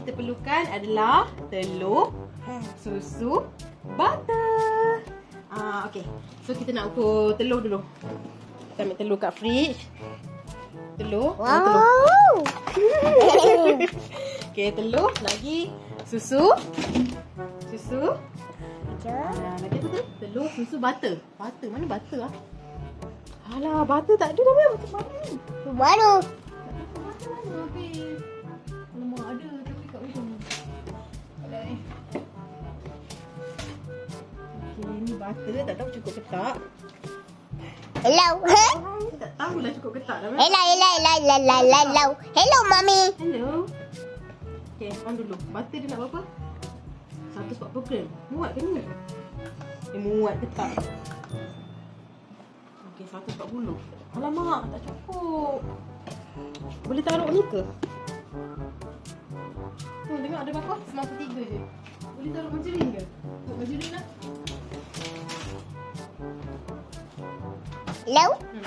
kita perlukan adalah telur, susu, butter. Ah, okay. So, kita nak ukur telur dulu. Kita ambil telur kat fridge. Telur. Oh, telur. Wow. Okay, telur. Lagi susu. Susu. Ah, lagi tu? Telur, susu, butter. Butter. Mana butter ah? Alah, butter tak ada dah. Butter mana ni? Baru. Butter mana habis? Okay, ni butter. Tak tahu cukup ke tak. Hello. Saya tak tahulah cukup ke tak dah. Hello, hello, hello, hello, hello, hello. Hello, mami. Hello. Okay, on dulu. Butter dia nak berapa? 140 gram. Muat ke ni? Eh, muat ke tak? Okay, 140. Alamak, tak cukup. Boleh taruh ni ke? Tu, tengok ada berapa? 93 je. Boleh taruh margarin ke? Tengok margarin lah. Hello. Hmm.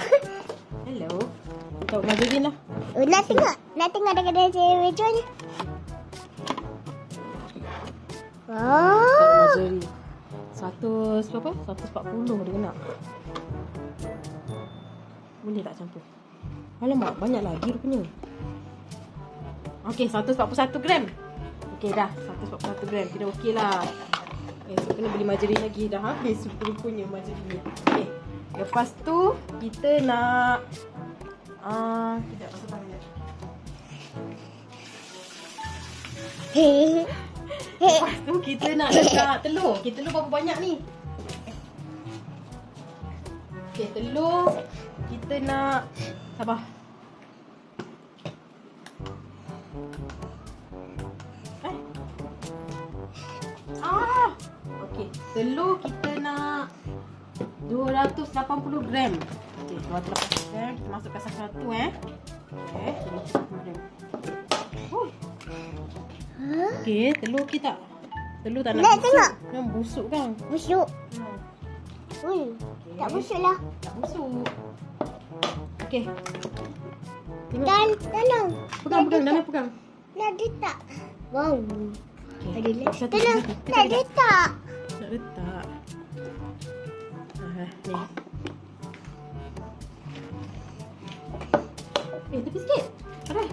Hello. Taruh margarin lah. Oh, nak tengok. Nak tengok dekat dia jualnya. Taruh Oh. margarin. 100 berapa? 140 dia nak. Boleh tak campur? Alamak, banyak lagi rupanya. Okey, 141 gram. Okey dah, 141 gram. Kita okey lah. So kena beli margarin lagi. Dah habis rupanya margarin ni. Okey. Lepas tu, kita nak... Uh, sekejap, pasal tangan dia. Lepas tu kita nak letak telur. Okay, telur berapa banyak ni? Okay, telur kita nak sabar. Telur kita nak 280 gram. Okay, 280 gram. Kita masukkan satu-satu eh. Okay, 280 gram. Huh. Okey, telur kita. Telur tak nak Nak busuk. tengok. Nak busuk kan? Busuk. Hmm. Ui. Okay. Tak busuk lah. Tak busuk. Okey. Tengok. Dan, tolong. Pegang, pegang. Dana pegang. Nak letak. Wow. Okay. Ada letak. Satu, Tolong. satu. Kita Nak letak. Nak letak. Ah, ni. Eh, tepi sikit. Arai.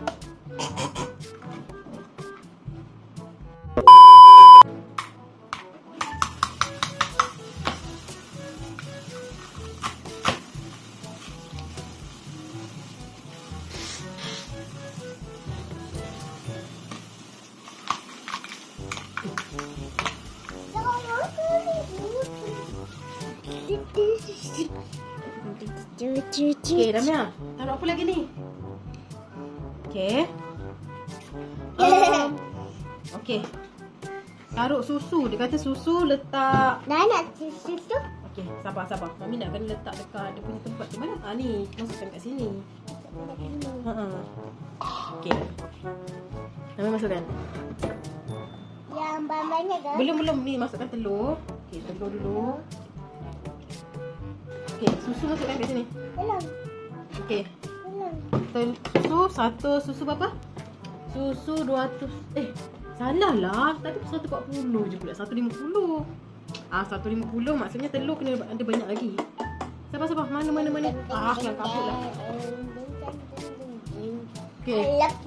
Okey, Damia. Taruh apa lagi ni? Okey. Um, Okey. Taruh susu. Dia kata susu letak Dah nak susu tu? Okey, sabar sabar. Mami nak kena letak dekat dia punya tempat tu mana? Ah ni, masukkan kat sini. Ha ah. Okey. Mami masukkan. Yang banyak ke? Belum belum ni masukkan telur. Okey, telur dulu. Okey, susu masukkan kat sini. Tolong. Okey. Tel- susu satu susu berapa? Susu 200. Eh, salah lah. Tadi 140 je pula. 150. Ah, 150 maksudnya telur kena ada banyak lagi. Sabar sabar. Mana mana mana. Ah, yang kabut lah. Okey.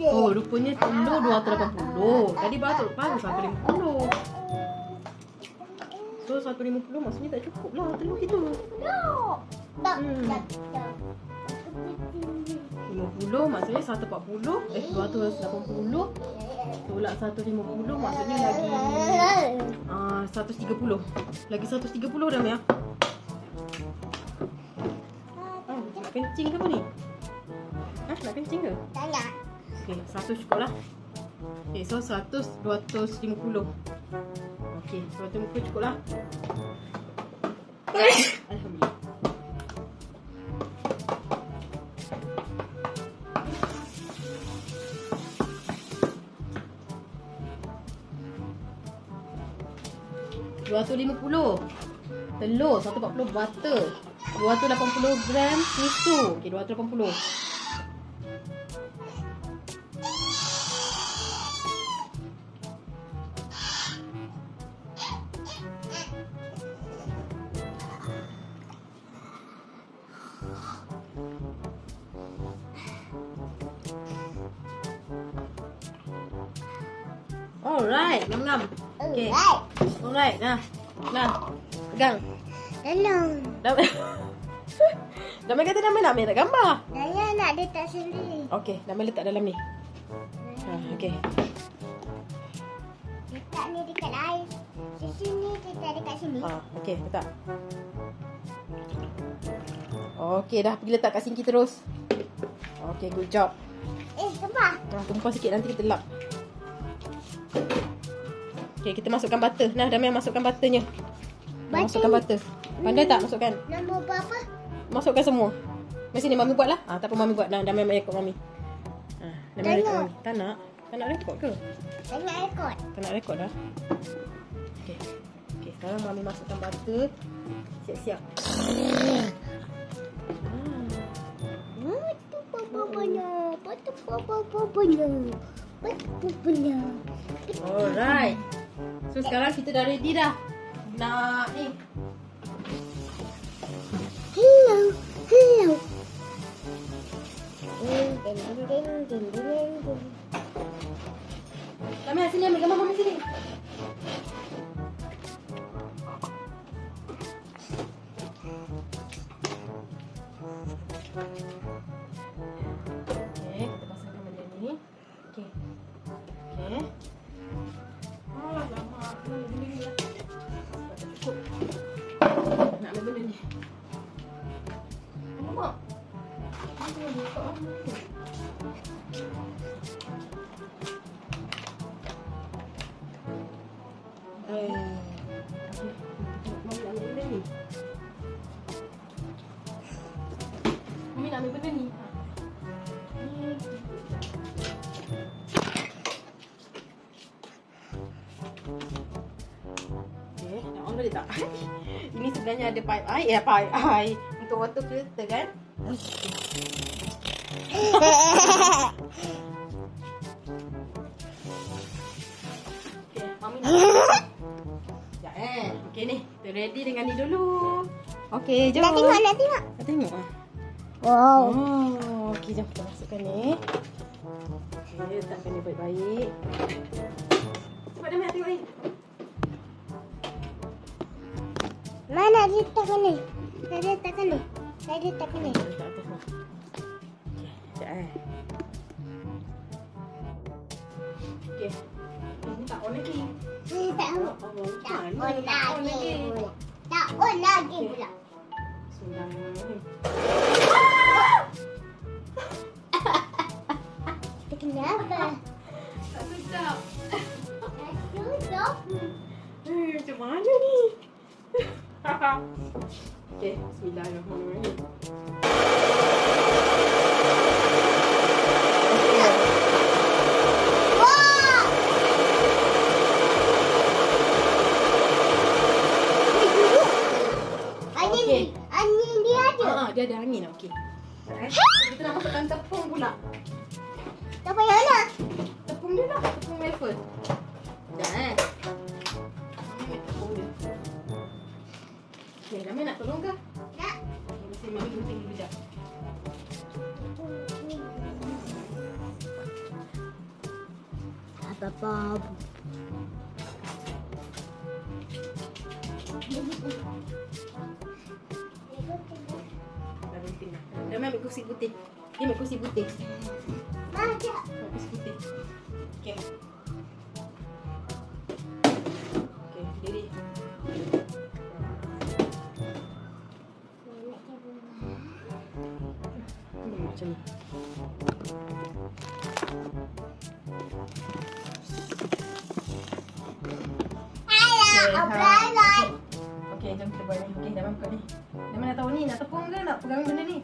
Oh, rupanya telur 280. Tadi baru baru 150. So 150 maksudnya tak cukup lah telur kita. No. Tak. Hmm. Tak. Tak. 50 maksudnya 140 eh 280 tolak 150 maksudnya lagi ah 130 lagi 130 dah ya oh, nak kencing ke apa ni ha nak kencing ke Tak nak. okey 100 cukup lah okey so 100 250 okey 250 cukup lah. Alhamdulillah. Dua ratus lima puluh. Telur satu empat puluh butter. 280 gram susu. Okey, 280. Alright, ngam-ngam. Okey. Alright. Alright, nah. Nah. Pegang. Hello. Dah Dah main kata nama nak ambil gambar. Saya nak letak sendiri. Okey, dah main letak dalam ni. Ha, okey. Letak ni dekat air. Di sini letak dekat sini. Ha, okey, letak. Okey, dah pergi letak kat sinki terus. Okey, good job. Eh, sebab. Ha, tumpah sikit nanti kita lap. Okey, kita masukkan butter. Nah, dah main masukkan butternya. Butter. Masukkan butter. Pandai tak masukkan? Nombor berapa? Masukkan semua. Mari sini Mami buat lah. Ah, tak apa Mami buat. Dah, dah main ikut Mami. Main Tak ikut. Mami. Tak nak? Tak nak rekod ke? Saya nak rekod. Tak nak rekod dah. Okey. Okey, sekarang Mami masukkan butter. Siap-siap. Batu bapa-bapanya. Batu bapa-bapanya. Batu bapanya. Alright. So sekarang kita dah ready dah. Nak ni. Hello. Hello. Lamia sini ambil gambar Mami sini. Hmm. Mami nak ambil benda ni. Okay, nak on balik tak? Ini sebenarnya ada pipe air, ya pipe air untuk water filter kan? Okay, Mami nak. Sekejap eh. Okay ni, kita ready dengan ni dulu. Okay, jom. Nak tengok, nak tengok. Nak tengok ah. Wow. Oh, okey jom kita masukkan ni. Okey, letakkan ni baik-baik. Cepat dah nak tengok ni. Mana letakkan ni? Saya letakkan ni. Saya ni. Letak atas. Okey, sekejap eh. Okey. Ini tak on lagi. Tak on. Oh, Tak on mana tak on lagi lagi? pula. Tak on lagi pula. Bismillahirrahmanirrahim. Kenapa? Tak sedap. Tak sudah. Eh, macam mana ni? Okey, bismillahirrahmanirrahim. Okey. angin dia ada. Ah, ah, dia ada angin okey. Kita nak masukkan tepung pula. Tak payah nak. Tepung dia lah, tepung wafer. Sekejap eh. Rami nak tolong ke? Nak. Mesti Mami gunting dulu sekejap. Apa-apa. Dah gunting dah. Rami ambil kursi putih. Dia ambil kursi putih. Ambil kursi putih. Okey. Macam ni. Okey, jom kita buat ni. Okey, dah mampu ni. Dah mana tahu ni nak tepung ke nak pegang benda ni?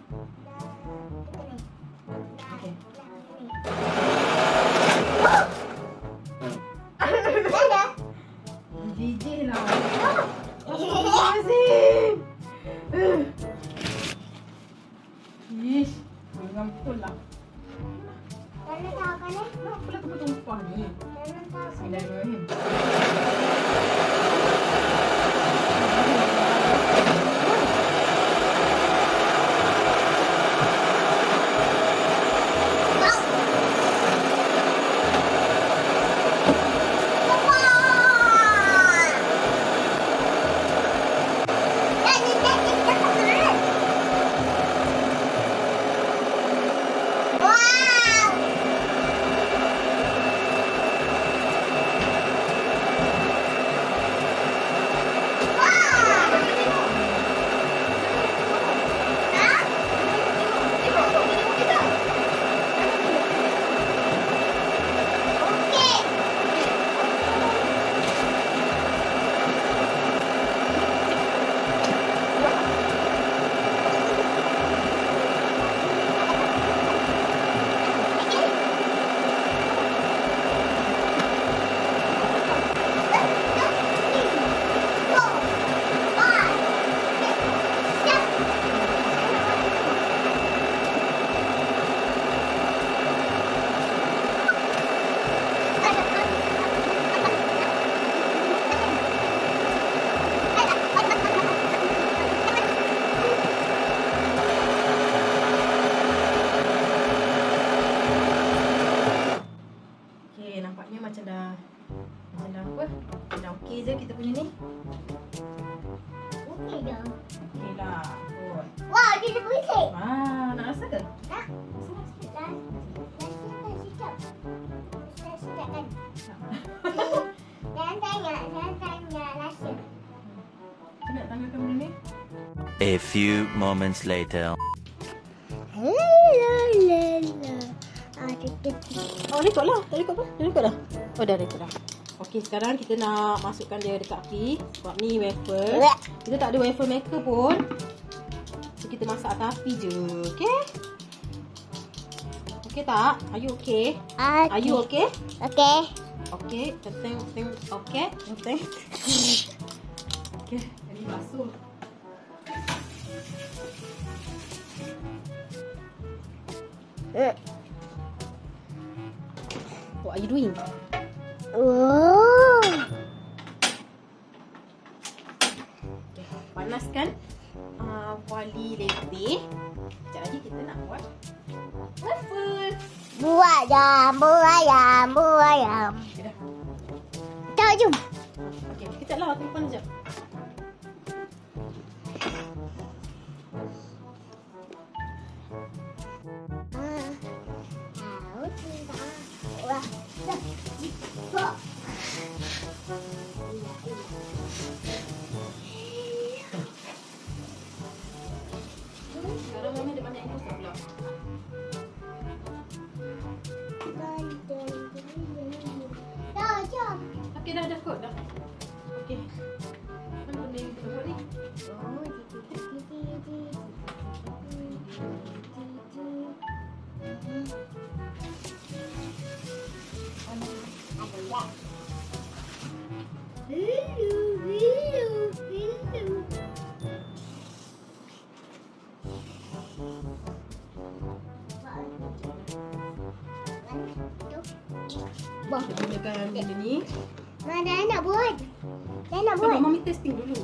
A few moments later. La la la la. Ah. Oh, rekod lah. Tak rekod apa? Dah rekod dah? Oh, dah rekod dah. Okey, sekarang kita nak masukkan dia dekat api. Sebab ni wafer. Kita tak ada wafer maker pun. So, kita masak atas api je. Okey? Okey tak? Are you okay? Ah, Are you okay? Okay. Okey. Tenteng, tenteng. Okey. Tenteng. Okey. Ini basuh. Eh. What are you doing? Oh. Okay, panaskan uh, kuali lebih. Sekejap lagi kita nak buat waffle. Buat jam, buat jam, buat jam. Okay dah. Tak, jom. Okay, kejap lah. Tunggu panas sekejap. Wah, Kita gunakan benda ni. mana nak buat? Saya nak buat. mami testing dulu.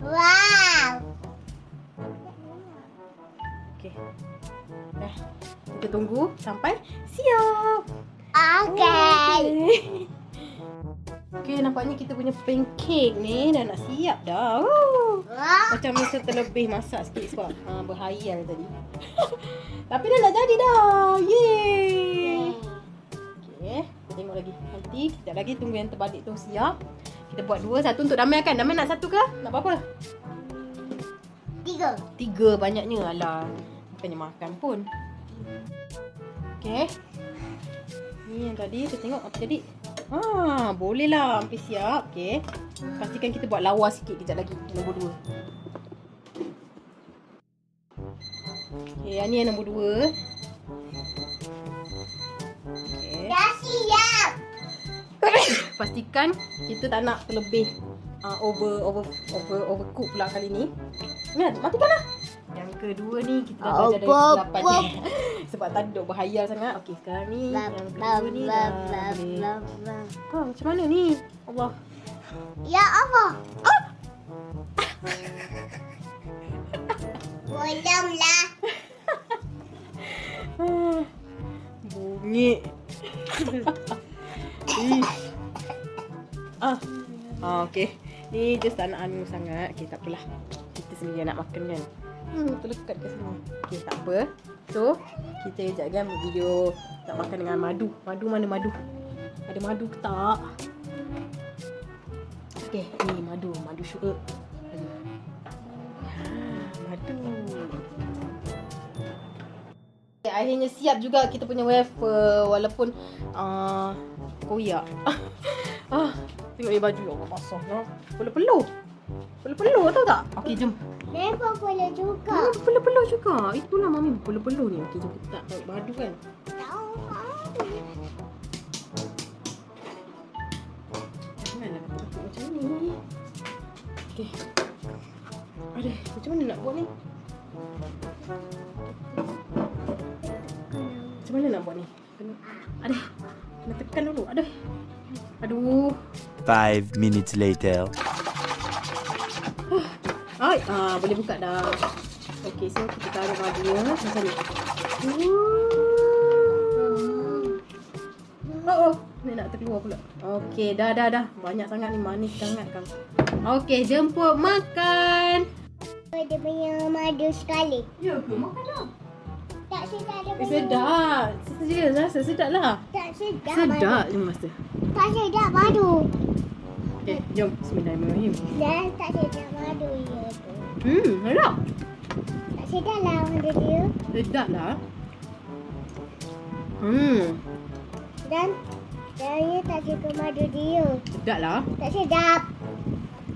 Wow. Okay. Dah. Kita tunggu sampai siap. Okay. Okay, nampaknya kita punya pancake ni dah nak siap dah. Woo. Macam masa terlebih masak sikit sebab ha, berhayal tadi. Tapi dah nak jadi dah. Yeay. Okay, kita tengok lagi. Nanti sekejap lagi tunggu yang terbalik tu siap. Kita buat dua, satu untuk Damai kan? Damai nak satu ke? Nak berapa? Tiga. Tiga banyaknya. Alah, bukannya makan pun. Okay. Ni yang tadi, kita tengok apa jadi. Ha, boleh lah. Hampir siap. Okay. Pastikan kita buat lawa sikit kejap lagi. Nombor dua. Okay, yang ni yang nombor dua. Okay. Dah siap. Pastikan kita tak nak terlebih uh, over over over overcook pula kali ni. Ingat, matikanlah. Yang kedua ni kita dah belajar dari kesilapan apa? je. Sebab tadi duk berhayal sangat. Okey, sekarang ni yang kedua ni dah boleh. Ha, macam mana ni? Allah. Ya Allah. Belum lah. Ah, ah. ah, okey. Ni just tak nak anu sangat. Okey, tak apalah. Kita sendiri nak makan kan. Hmm, terlekat kat sini. Okey, tak apa. So, kita sekejap kan buat video nak makan dengan madu. Madu mana madu? Ada madu ke tak? Okey, ni madu. Madu. Madu. Ah, Madu. Okay, akhirnya siap juga kita punya wafer walaupun uh, koyak. ah, tengok dia baju Allah basah. Peluh-peluh. Peluh-peluh tahu tak? Okey, jom. Memang boleh juga. Ah, peluh-peluh juga. Itulah mami peluh-peluh ni. Okey, jom kita tak madu kan. Tahu. Janganlah kata macam ni. Okey. Aduh, macam mana nak buat ni? Macam mana nak buat ni? Kena, aduh, kena tekan dulu. Aduh. Aduh. Five minutes later. Hai, ah boleh buka dah. Okey, so kita taruh madunya macam ni. Oh, oh. Ni nak terkeluar pula. Okey, dah dah dah. Banyak sangat ni manis sangat kan. Okey, jemput makan. Dia punya madu sekali. Ya ke? Makan dah. Tak sedap dia Eh, punya. sedap. Serius rasa sedap lah. Tak sedap. Sedap madu. je masa. Tak sedap madu. Okay, jom. Bismillahirrahmanirrahim. Dan tak sedap madu ya tu. Hmm, sedap. Tak sedap lah madu dia. Sedap lah. Hmm, Dan dan dia tak suka madu dia. sedap lah. Tak sedap.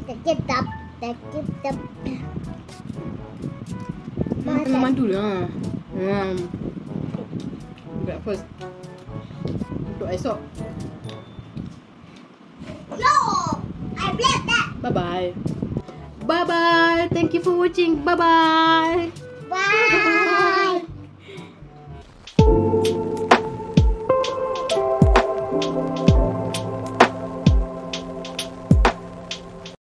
Tak sedap. Tak sedap. Hmm, kena mandu lah. Hmm. Breakfast. Untuk esok. Bye-bye. Bye-bye. Thank you for watching. Bye-bye. Bye.